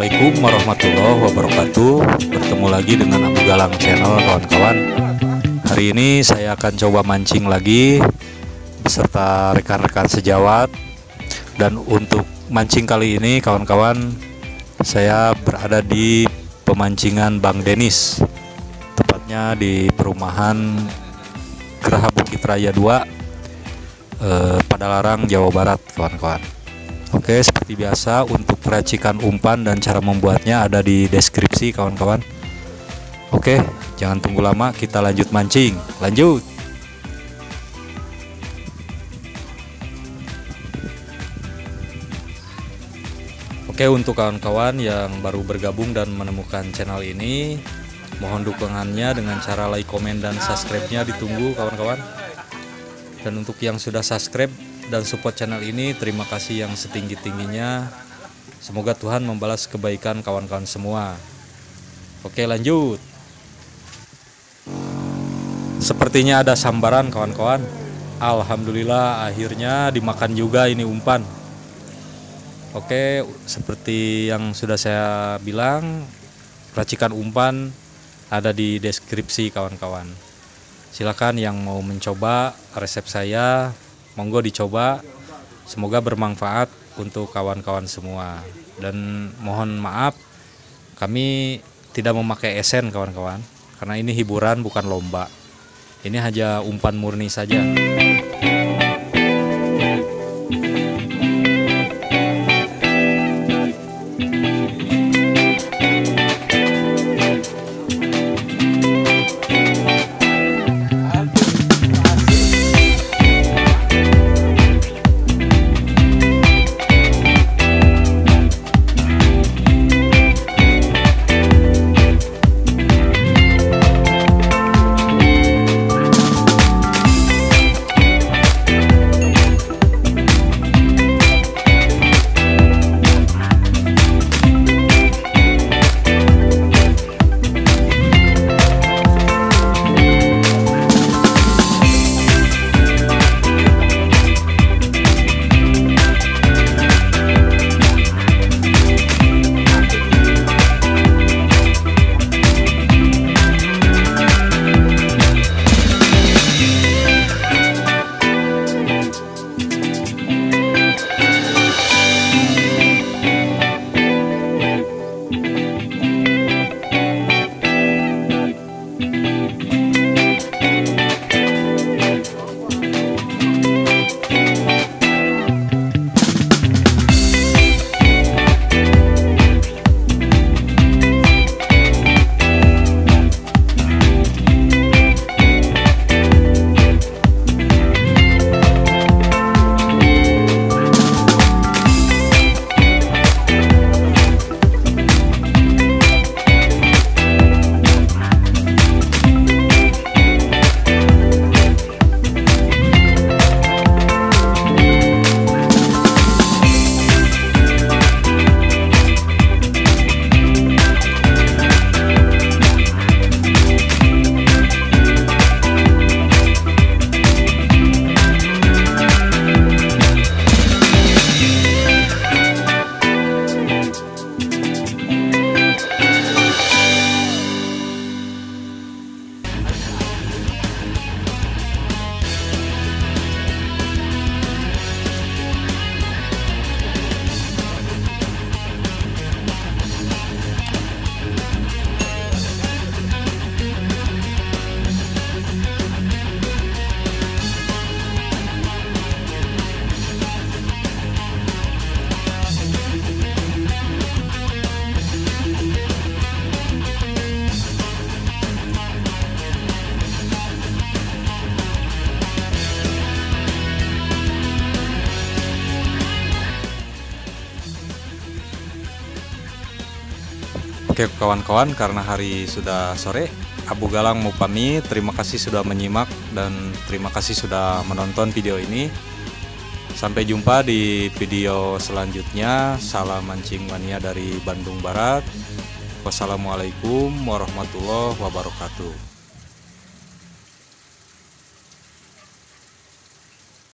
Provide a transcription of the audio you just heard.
Assalamualaikum warahmatullahi wabarakatuh. Bertemu lagi dengan Abu Galang Channel kawan-kawan. Hari ini saya akan coba mancing lagi Beserta rekan-rekan sejawat. Dan untuk mancing kali ini kawan-kawan Saya berada di pemancingan Bang Denis. Tepatnya di perumahan Geraha Bukit Raya 2 eh, Padalarang Jawa Barat kawan-kawan Oke, seperti biasa untuk racikan umpan dan cara membuatnya ada di deskripsi kawan-kawan. Oke, jangan tunggu lama, kita lanjut mancing. Lanjut. Oke, untuk kawan-kawan yang baru bergabung dan menemukan channel ini, mohon dukungannya dengan cara like, komen, dan subscribe-nya ditunggu kawan-kawan. Dan untuk yang sudah subscribe, dan support channel ini. Terima kasih yang setinggi-tingginya. Semoga Tuhan membalas kebaikan kawan-kawan semua. Oke, lanjut. Sepertinya ada sambaran kawan-kawan. Alhamdulillah akhirnya dimakan juga ini umpan. Oke, seperti yang sudah saya bilang, racikan umpan ada di deskripsi kawan-kawan. Silakan yang mau mencoba resep saya monggo dicoba. Semoga bermanfaat untuk kawan-kawan semua. Dan mohon maaf kami tidak memakai esen kawan-kawan. Karena ini hiburan bukan lomba. Ini hanya umpan murni saja Oke kawan-kawan karena hari sudah sore. Abu Galang mau pamit. Terima kasih sudah menyimak dan terima kasih sudah menonton video ini. Sampai jumpa di video selanjutnya. Salam mancing mania dari Bandung Barat. Wassalamualaikum warahmatullahi wabarakatuh